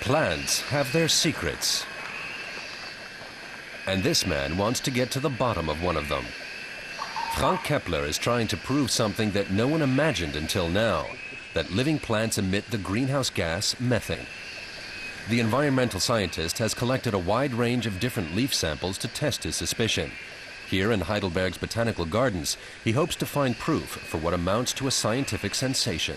Plants have their secrets. And this man wants to get to the bottom of one of them. Frank Keppler is trying to prove something that no one imagined until now, that living plants emit the greenhouse gas methane. The environmental scientist has collected a wide range of different leaf samples to test his suspicion. Here in Heidelberg's Botanical Gardens, he hopes to find proof for what amounts to a scientific sensation.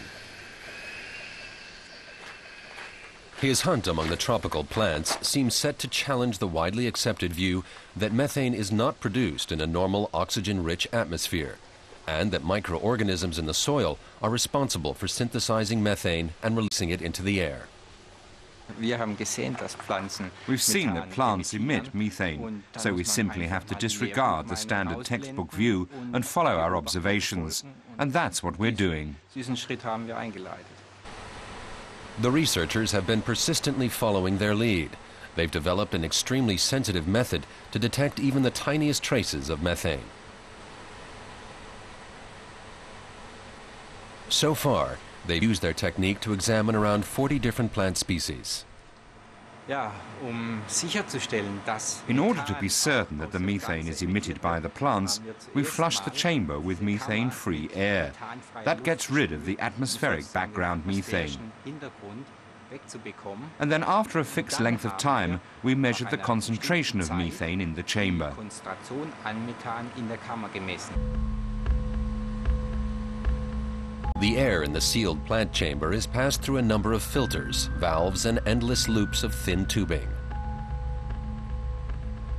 His hunt among the tropical plants seems set to challenge the widely accepted view that methane is not produced in a normal oxygen-rich atmosphere, and that microorganisms in the soil are responsible for synthesizing methane and releasing it into the air. We've seen that plants emit methane, so we simply have to disregard the standard textbook view and follow our observations. And that's what we're doing. The researchers have been persistently following their lead. They've developed an extremely sensitive method to detect even the tiniest traces of methane. So far, they've used their technique to examine around 40 different plant species. Um In order to be certain that the methane is emitted by the plants, we flush the chamber with methane-free air. That gets rid of the atmospheric background methane. And then after a fixed length of time, we measured the concentration of methane in the chamber. The air in the sealed plant chamber is passed through a number of filters, valves, and endless loops of thin tubing.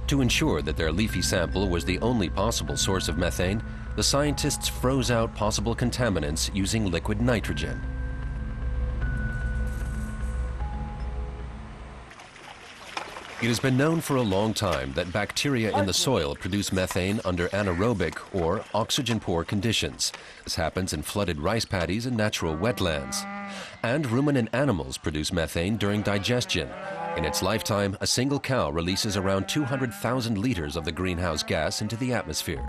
To ensure that their leafy sample was the only possible source of methane, the scientists froze out possible contaminants using liquid nitrogen. It has been known for a long time that bacteria in the soil produce methane under anaerobic or oxygen-poor conditions. This happens in flooded rice paddies and natural wetlands. And ruminant animals produce methane during digestion. In its lifetime, a single cow releases around 200,000 liters of the greenhouse gas into the atmosphere.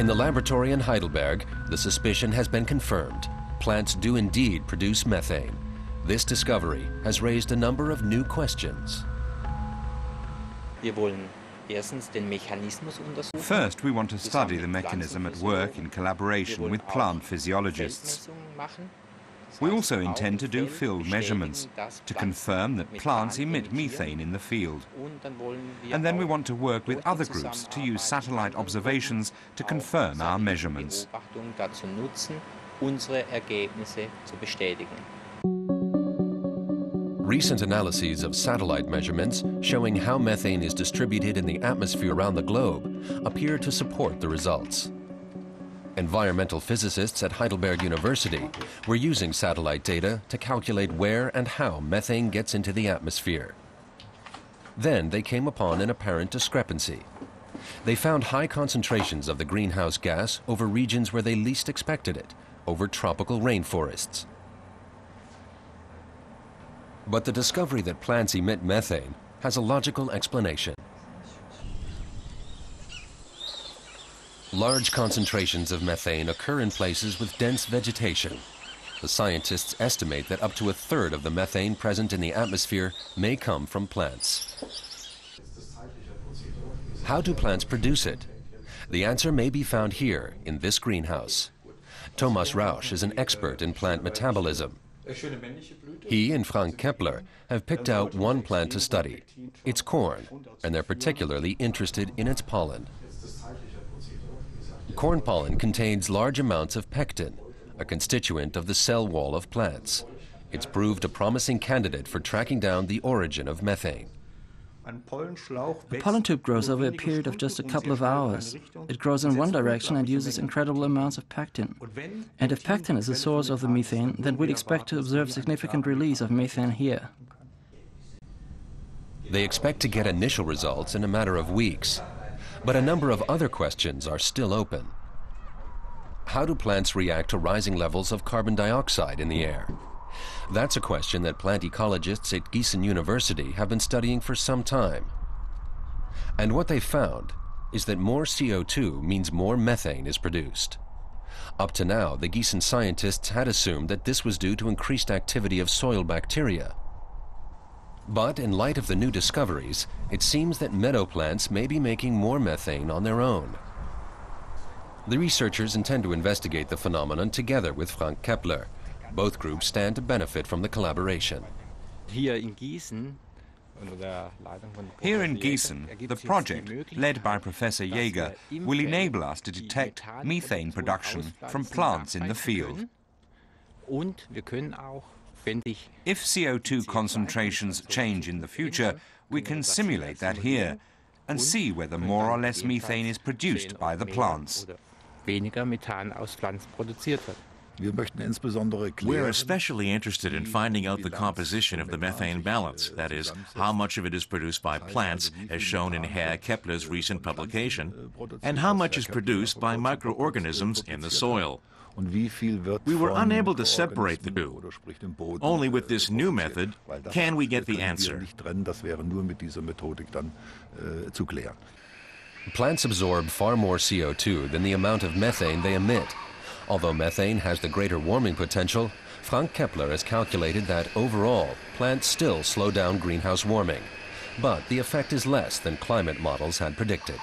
In the laboratory in Heidelberg, the suspicion has been confirmed. Plants do indeed produce methane. This discovery has raised a number of new questions. First, we want to study the mechanism at work in collaboration with plant physiologists. We also intend to do field measurements to confirm that plants emit methane in the field. And then we want to work with other groups to use satellite observations to confirm our measurements. Recent analyses of satellite measurements showing how methane is distributed in the atmosphere around the globe appear to support the results. Environmental physicists at Heidelberg University were using satellite data to calculate where and how methane gets into the atmosphere. Then they came upon an apparent discrepancy. They found high concentrations of the greenhouse gas over regions where they least expected it, over tropical rainforests. But the discovery that plants emit methane has a logical explanation. Large concentrations of methane occur in places with dense vegetation. The scientists estimate that up to a third of the methane present in the atmosphere may come from plants. How do plants produce it? The answer may be found here, in this greenhouse. Thomas Rausch is an expert in plant metabolism. He and Frank Keppler have picked out one plant to study. It's corn, and they're particularly interested in its pollen. Corn pollen contains large amounts of pectin, a constituent of the cell wall of plants. It's proved a promising candidate for tracking down the origin of methane. A pollen tube grows over a period of just a couple of hours. It grows in one direction and uses incredible amounts of pectin. And if pectin is the source of the methane, then we'd expect to observe significant release of methane here. They expect to get initial results in a matter of weeks. But a number of other questions are still open. How do plants react to rising levels of carbon dioxide in the air? That's a question that plant ecologists at Gießen University have been studying for some time. And what they found is that more CO2 means more methane is produced. Up to now, the Gießen scientists had assumed that this was due to increased activity of soil bacteria. But in light of the new discoveries, it seems that meadow plants may be making more methane on their own. The researchers intend to investigate the phenomenon together with Frank Keppler. Both groups stand to benefit from the collaboration. Here in Gießen, here in Gießen, the project, led by Professor Jaeger, will enable us to detect methane production from plants in the field. If CO2 concentrations change in the future, we can simulate that here and see whether more or less methane is produced by the plants. We're especially interested in finding out the composition of the methane balance, that is, how much of it is produced by plants, as shown in Herr Keppler's recent publication, and how much is produced by microorganisms in the soil. We were unable to separate the two. Only with this new method can we get the answer. Plants absorb far more CO2 than the amount of methane they emit. Although methane has the greater warming potential, Frank Keppler has calculated that overall, plants still slow down greenhouse warming. But the effect is less than climate models had predicted.